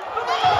Come on!